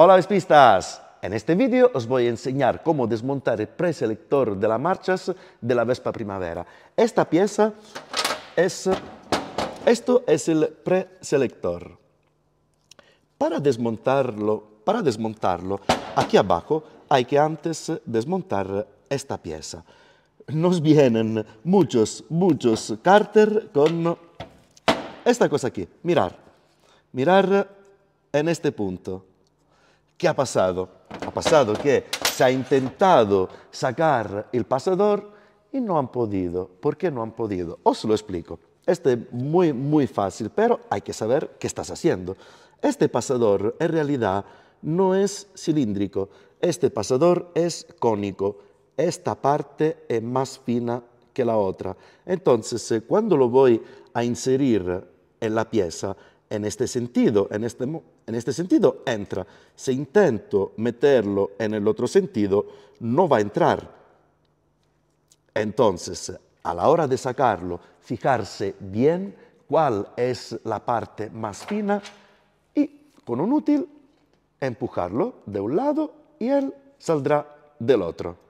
Hola Vespistas! En este vídeo os voy a enseñar cómo desmontar el preselector de las marchas de la Vespa Primavera. Esta pieza es... Esto es el preselector. Para desmontarlo, para desmontarlo, aquí abajo hay que antes desmontar esta pieza. Nos vienen muchos, muchos cárter con esta cosa aquí. Mirar, mirar en este punto. ¿Qué ha pasado? Ha pasado que se ha intentado sacar el pasador y no han podido. ¿Por qué no han podido? Os lo explico. Este es muy, muy fácil, pero hay que saber qué estás haciendo. Este pasador en realidad no es cilíndrico, este pasador es cónico. Esta parte es más fina que la otra. Entonces, eh, cuando lo voy a inserir en la pieza, en este sentido, en este, en este sentido entra. Si intento meterlo en el otro sentido, no va a entrar. Entonces, a la hora de sacarlo, fijarse bien cuál es la parte más fina y con un útil empujarlo de un lado y él saldrá del otro.